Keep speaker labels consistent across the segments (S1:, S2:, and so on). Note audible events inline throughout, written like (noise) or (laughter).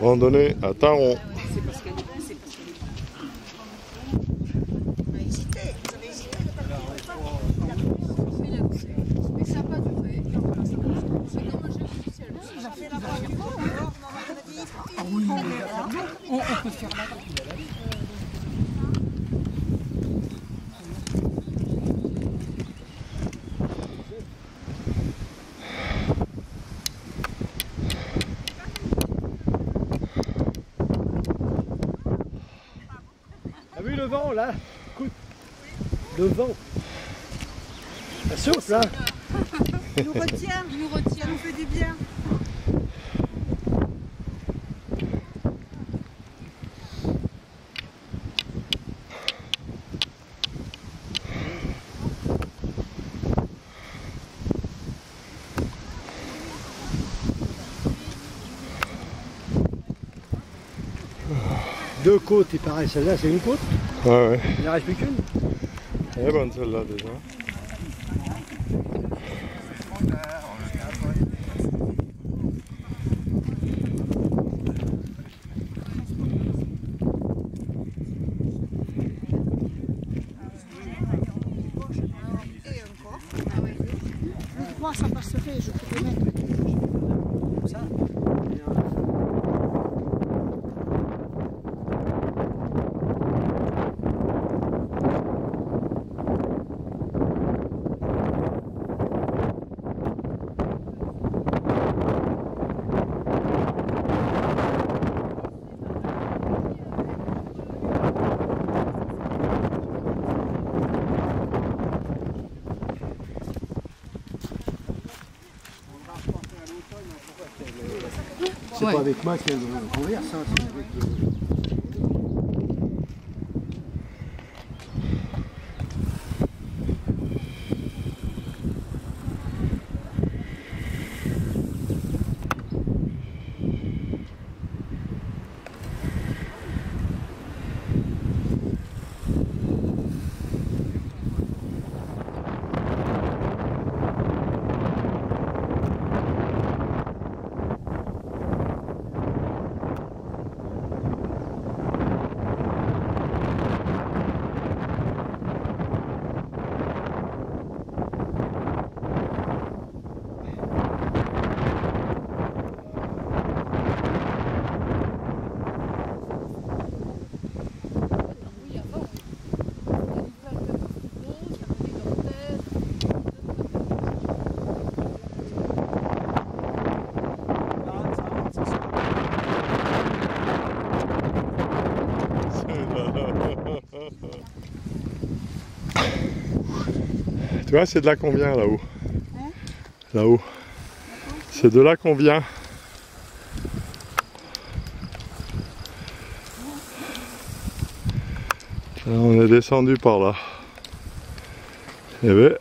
S1: Randonnée à Taron.
S2: C'est parce qu'elle
S3: hésité.
S4: Mais ça n'a pas
S3: la.
S2: Là
S5: Écoute, le vent. Ça souffle (laughs) là.
S3: Il nous retient,
S4: Il nous retient.
S3: ça nous fait du bien.
S5: Deux côtes, il paraît. Celle-là, c'est une côte.
S1: Ouais, ouais.
S5: Il n'en reste plus qu'une.
S1: Elle est bonne celle-là déjà.
S3: Et que ça passerait, je pourrais mettre.
S5: C'est pas avec moi qu'elle courir, ça. C'est. euh,
S4: Oui, avant. Il y a une vague de football, ça venait dans la tête.
S1: Tu vois, c'est de là qu'on vient là-haut.
S3: Hein
S1: Là-haut. C'est de là qu'on vient. Là, on est descendu par là. Eh ben.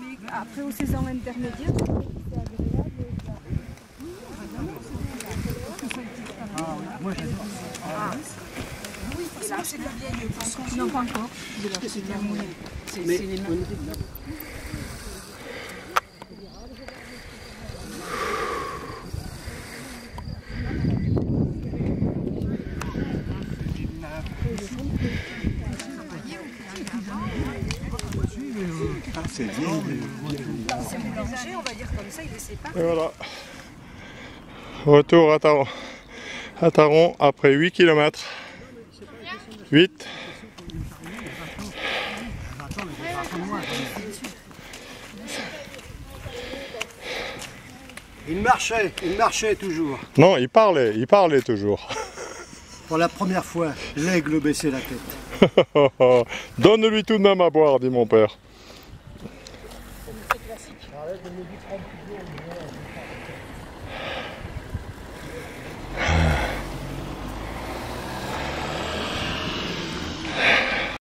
S3: Mais après, aux saisons intermédiaires, c'est agréable.
S5: Moi, j'adore.
S3: Non, pas encore. C'est. C'est c'est les mains.
S1: Et voilà. Retour à Taron. À Taron après 8 km. 8.
S5: Il marchait, il marchait toujours.
S1: Non, il parlait, il parlait toujours.
S5: Pour la première fois, l'aigle baissait la tête. (laughs)
S1: Donne-lui tout de même à boire, dit mon père classique. Alors là, je me